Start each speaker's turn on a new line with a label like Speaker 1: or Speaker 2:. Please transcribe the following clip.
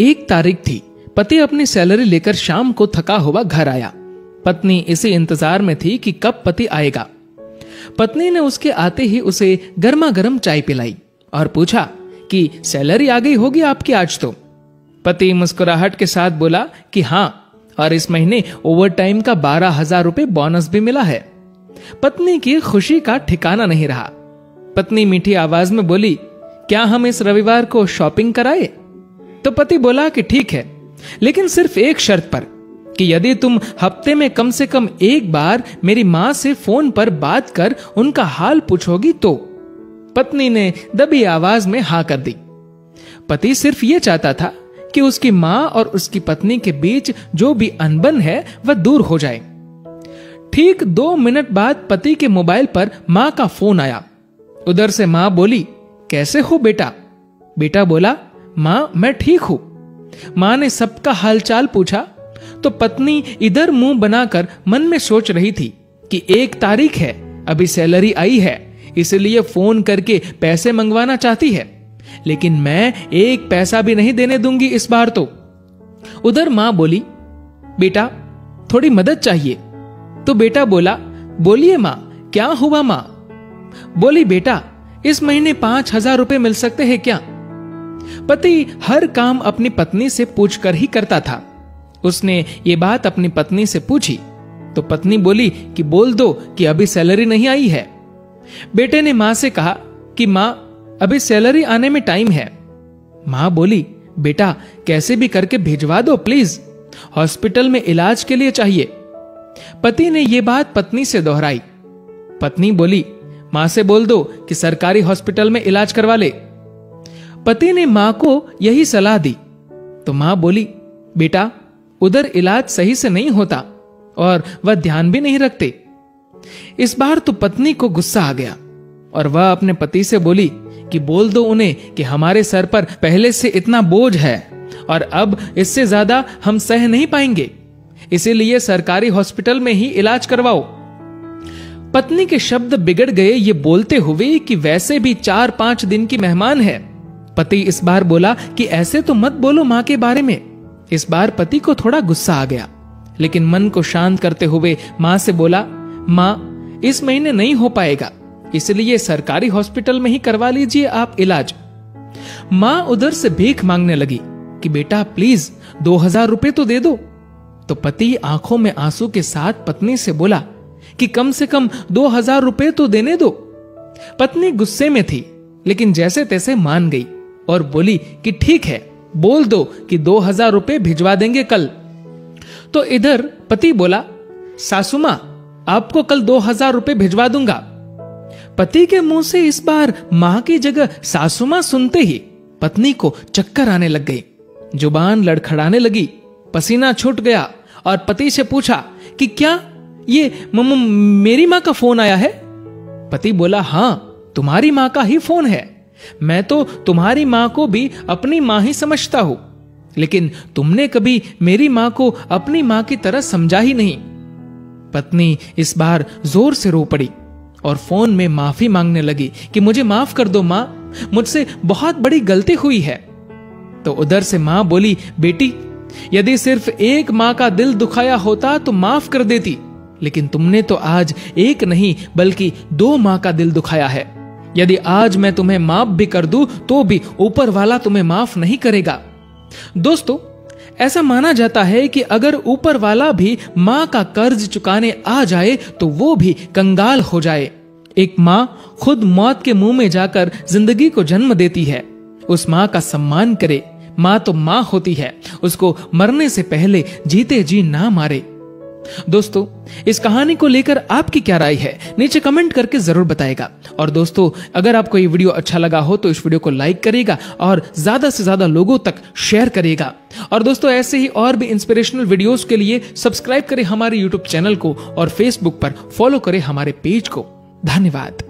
Speaker 1: एक तारीख थी। पति अपनी सैलरी लेकर शाम को थका हुआ घर आया। पत्नी इसी इंतज़ार में थी कि कब पति आएगा। पत्नी ने उसके आते ही उसे गर्मा गर्म चाय पिलाई और पूछा कि, सैलरी आ गई होगी आपकी आज तो? पति मुस्कुराहट के साथ बोला कि हाँ और इस महीने ओवर टाइम का बारह हज़ार रुपए बोनस भी मिला है। पत्नी की खुशी का ठिकाना नहीं रहा। पत्नी मीठी आवाज़ में बोली, क्या हम इस रविवार को शॉपिंग कराए? तो पति बोला कि ठीक है, लेकिन सिर्फ़ एक शर्त पर, कि यदि तुम हफ़्ते में कम से कम एक बार मेरी माँ से फ़ोन पर बात कर उनका हाल पूछोगी तो पत्नी ने दबी आवाज़ में हा कर दी। पति सिर्फ़ ये चाहता था कि उसकी माँ और उसकी पत्नी के बीच जो भी अनबन है, वह दूर हो जाए। ठीक दो मिनट बाद पति के मोबाइल पर माँ का फ़ोन आया। उधर से माँ बोली, कैसे हो बेटा? बेटा बोला माँ, मैं ठीक हूँ। माँ ने सबका हालचाल पूछा तो पत्नी इधर मुँह बनाकर मन में सोच रही थी कि एक तारीख है, अभी सैलरी आई है, इसलिए फ़ोन करके पैसे मंगवाना चाहती है। लेकिन मैं एक पैसा भी नहीं देने दूँगी इस बार तो। उधर माँ बोली, बेटा, थोड़ी मदद चाहिए। तो बेटा बोला, बोलिए माँ, क्या हुआ माँ? बोली, बेटा, इस महीने पाँच हज़ार रुपए मिल सकते हैं क्या? पति हर काम अपनी पत्नी से पूछकर ही करता था। उसने ये बात अपनी पत्नी से पूछी तो पत्नी बोली कि बोल दो कि अभी सैलरी नहीं आई है। बेटे ने माँ से कहा कि माँ, अभी सैलरी आने में टाइम है। माँ बोली, बेटा, कैसे भी करके भिजवा दो प्लीज़, हॉस्पिटल में इलाज के लिए चाहिए। पति ने यह बात पत्नी से दोहराई। पत्नी बोली, माँ से बोल दो कि सरकारी हॉस्पिटल में इलाज करवा ले। पति ने माँ को यही सलाह दी। तो माँ बोली, बेटा, उधर इलाज सही से नहीं होता और वह ध्यान भी नहीं रखते। इस बार तो पत्नी को गुस्सा आ गया और वह अपने पति से बोली कि बोल दो उन्हें कि हमारे सर पर पहले से इतना बोझ है और अब इससे ज़्यादा हम सह नहीं पाएँगे। इसीलिए सरकारी हॉस्पिटल में ही इलाज करवाओ। पत्नी के शब्द बिगड़ गए ये बोलते हुए कि वैसे भी चार पाँच दिन की मेहमान है। पति इस बार बोला कि ऐसे तो मत बोलो माँ के बारे में। इस बार पति को थोड़ा गुस्सा आ गया। लेकिन मन को शांत करते हुए माँ से बोला, माँ, इस महीने नहीं हो पाएगा। इसलिए सरकारी हॉस्पिटल में ही करवा लीजिए आप इलाज। माँ उधर से भीख मांगने लगी कि, बेटा, प्लीज़, दो हज़ार रुपए तो दे दो। तो पति आँखों में आँसू के साथ पत्नी से बोला कि, कम से कम दो हज़ार रुपए तो देने दो। पत्नी गुस्से में थी, लेकिन जैसे तैसे मान गई। और बोली कि ठीक है, बोल दो कि दो हज़ार रुपए भिजवा देंगे कल। तो इधर पति बोला, सासुमा, आपको कल दो हज़ार रुपए भिजवा दूँगा। पति के मुँह से इस बार माँ की जगह सासुमा सुनते ही पत्नी को चक्कर आने लग गई। ज़ुबान लड़खड़ाने लगी, पसीना छूट गया और पति से पूछा कि क्या ये मेरी माँ का फ़ोन आया है? पति बोला, हाँ, तुम्हारी माँ का ही फ़ोन है। मैं तो तुम्हारी माँ को भी अपनी माँ ही समझता हूँ। लेकिन तुमने कभी मेरी माँ को अपनी माँ की तरह समझा ही नहीं। पत्नी इस बार ज़ोर से रो पड़ी और फ़ोन में माफ़ी मांगने लगी कि मुझे माफ़ कर दो माँ, मुझसे बहुत बड़ी गलती हुई है। तो उधर से माँ बोली, बेटी, यदि सिर्फ़ एक माँ का दिल दुखाया होता तो माफ़ कर देती, लेकिन तुमने तो आज एक नहीं, बल्कि दो माँ का दिल दुखाया है। यदि आज मैं तुम्हें माफ़ भी कर दूँ तो भी ऊपर वाला तुम्हें माफ़ नहीं करेगा। दोस्तों, ऐसा माना जाता है कि अगर ऊपर वाला भी माँ का कर्ज चुकाने आ जाए तो वो भी कंगाल हो जाए। एक माँ खुद मौत के मुँह में जाकर ज़िंदगी को जन्म देती है। उस माँ का सम्मान करे। माँ तो माँ होती है। उसको मरने से पहले जीते जी ना मारे। दोस्तों, इस कहानी को लेकर आपकी क्या राय है? नीचे कमेंट करके ज़रूर बताएगा। और दोस्तों, अगर आपको ये वीडियो अच्छा लगा हो तो इस वीडियो को लाइक करेगा और ज़्यादा से ज़्यादा लोगों तक शेयर करेगा और दोस्तों, ऐसे ही और भी इंस्पिरेशनल वीडियोस के लिए सब्सक्राइब करें हमारे यूट्यूब चैनल को और फेसबुक पर फॉलो करें हमारे पेज को। धन्यवाद।